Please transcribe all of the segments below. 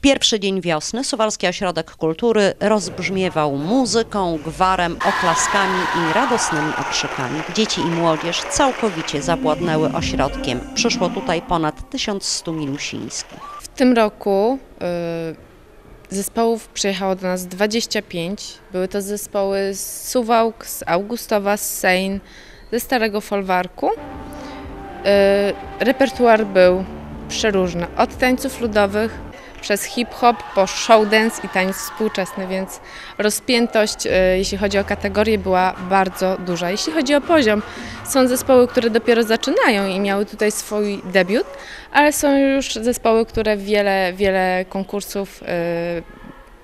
pierwszy dzień wiosny Suwalski Ośrodek Kultury rozbrzmiewał muzyką, gwarem, oklaskami i radosnymi okrzykami. Dzieci i młodzież całkowicie zawładnęły ośrodkiem. Przyszło tutaj ponad 1100 milusińskich. W tym roku y, zespołów przyjechało do nas 25. Były to zespoły z Suwałk, z Augustowa, z Sejn, ze Starego Folwarku. Y, repertuar był przeróżny, od tańców ludowych przez hip-hop po showdance i tańc współczesny, więc rozpiętość, y, jeśli chodzi o kategorię, była bardzo duża. Jeśli chodzi o poziom, są zespoły, które dopiero zaczynają i miały tutaj swój debiut, ale są już zespoły, które wiele, wiele konkursów y,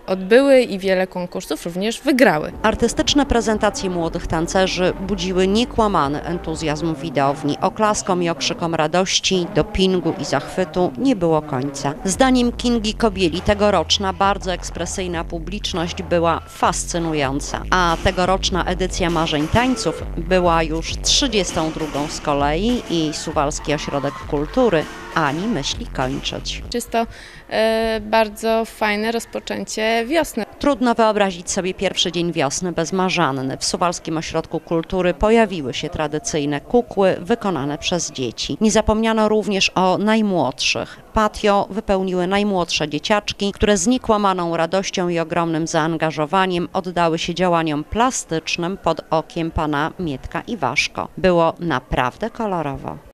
odbyły i wiele konkursów również wygrały. Artystyczne prezentacje młodych tancerzy budziły niekłamany entuzjazm widowni. Oklaskom i okrzykom radości, dopingu i zachwytu nie było końca. Zdaniem Kingi Kobieli tegoroczna bardzo ekspresyjna publiczność była fascynująca, a tegoroczna edycja Marzeń Tańców była już 32 z kolei i Suwalski Ośrodek Kultury ani myśli kończyć. Jest to e, bardzo fajne rozpoczęcie wiosny. Trudno wyobrazić sobie pierwszy dzień wiosny bez marzanny. W Suwalskim Ośrodku Kultury pojawiły się tradycyjne kukły wykonane przez dzieci. Nie zapomniano również o najmłodszych. Patio wypełniły najmłodsze dzieciaczki, które z niekłamaną radością i ogromnym zaangażowaniem oddały się działaniom plastycznym pod okiem pana Mietka Iwaszko. Było naprawdę kolorowo.